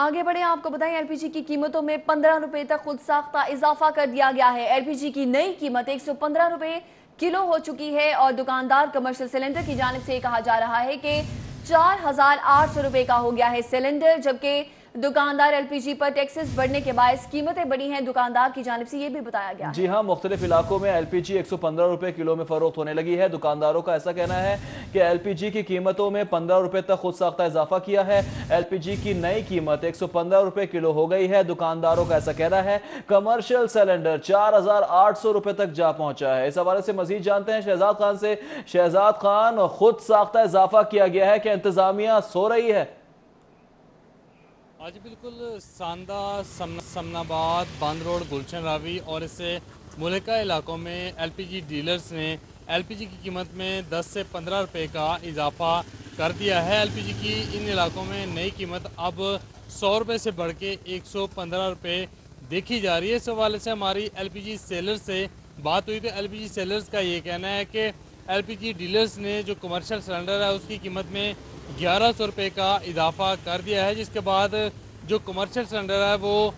آگے بڑھیں، آپ کو بتائیں ایل پی جی کی قیمتوں میں پندرہ روپے تک خود ساختہ اضافہ کر دیا گیا ہے۔ ایل پی جی کی نئی قیمت ایک سو پندرہ روپے کلو ہو چکی ہے اور دکاندار کمرشل سیلنڈر کی جانب سے کہا جا رہا ہے کہ چار ہزار آٹھ سو روپے کا ہو گیا ہے سیلنڈر جبکہ دکاندار ایل پی جی پر ٹیکسز بڑھنے کے باعث قیمتیں بڑی ہیں۔ دکاندار کی جانب سے یہ بھی بتایا گیا جی ہاں مختلف علاقوں میں ایل پی جی ایک سو پندرہ روپے کلو میں فروخت ہونے لگی ہے۔ دکانداروں کا ایسا کہنا ہے کہ ایل پی جی کی قیمتوں میں پندرہ روپے تک خود ساختہ اضافہ کیا ہے۔ ایل پی جی کی نئی قیمت ایک سو پندرہ روپے کلو ہو گئی ہے۔ دکانداروں کا ایسا کہنا ہے، کمرشل سیلنڈر چار ہزار آٹھ سو روپے تک جا پہنچا ہے۔ اس حوالے سے مزید جانتے ہیں شہزاد خان سے۔ شہزاد خان، خود ساختہ اضافہ کیا گیا ہے کہ انتظامیہ سو رہی ہے۔ آج بالکل ساندہ سمن آباد باند روڈ، گلشن راوی اور اس سے ملکہ علاقوں میں ایل پی جی ڈیلرز نے ایل پی جی کی قیمت میں دس سے پندرہ روپے کا اضافہ کر دیا ہے۔ ایل پی جی کی ان علاقوں میں نئی قیمت اب سو روپے سے بڑھ کے ایک سو پندرہ روپے دیکھی جا رہی ہے۔ اس حوالے سے ہماری ایل پی جی سیلر سے بات ہوئی تو ایل پی جی سیلرز کا یہ کہنا ہے کہ ایل پی جی ڈیلرز نے جو کمرشل سلنڈر ہے، اس کی قیمت میں گیارہ سو روپے کا اضافہ کر دیا ہے، جس کے بعد جو کمرشل سلنڈر ہے وہ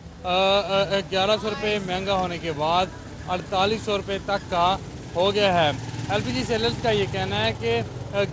گیارہ سو روپے مہنگا ہونے کے بعد اڑتالیس سو روپے تک کا ہو گیا ہے۔ ایل پی جی سیلرز کا یہ کہنا ہے کہ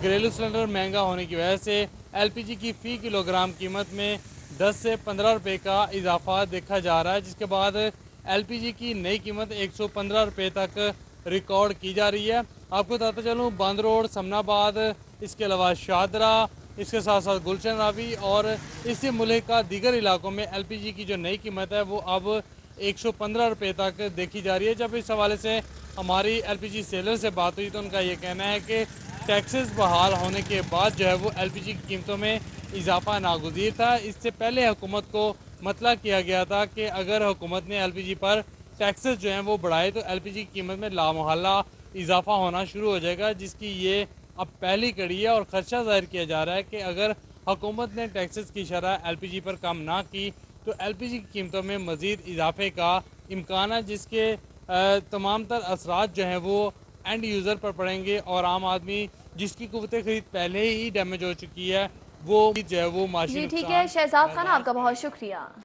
گھریلو سلنڈر مہنگا ہونے کی وجہ سے ایل پی جی کی فی کلو گرام قیمت میں دس سے پندرہ روپے کا اضافہ دیکھا جا رہا ہے، جس کے بعد ایل پی جی کی نئی قیمت ایک سو پندرہ روپے تک ریکارڈ کی جا رہی ہے۔ آپ کو بتاتا چلوں باند روڈ سمن آباد، اس کے علاوہ شادرہ اس کے ساتھ ساتھ گلشن راوی اور اسی ملک کا دیگر علاقوں میں ایل پی جی کی جو نئی قیمت ہے وہ اب ایک سو پندرہ روپے تک دیکھی جا رہی ہے۔ جب اس حوالے سے ہماری ایل پی جی سیلر سے بات ہوئی تو ان کا یہ کہنا ہے کہ ٹیکسز بحال ہونے کے بعد جو ہے وہ ایل پی جی کی قیمتوں میں اضافہ ناگزیر تھا۔ اس سے پہلے حکومت کو مطلع کیا گیا تھا کہ اگر حکومت نے ایل پی جی پر ٹیکسز جو ہیں وہ بڑھائے تو ایل پی جی کی قیمت میں لامحلہ اضافہ ہونا شروع ہو جائے گا، جس کی یہ اب پہلی کڑی ہے اور خدشہ ظاہر کیا جا رہا ہے کہ اگر حکومت نے ٹیکسز کی شرح ایل پی جی پر کم نہ کی تو ایل پی جی کی قیمتوں میں مزید اضافے کا امکان ہے جس کے تمام تر اثرات جو ہیں وہ اینڈ یوزر پر پڑیں گے اور عام آدمی جس کی قوت خرید پہلے ہی ڈیمیج ہو چکی ہے وہ جو ہے وہ معاشی جی ٹھیک ہے شہزاد خان آپ کا بہت شکریہ۔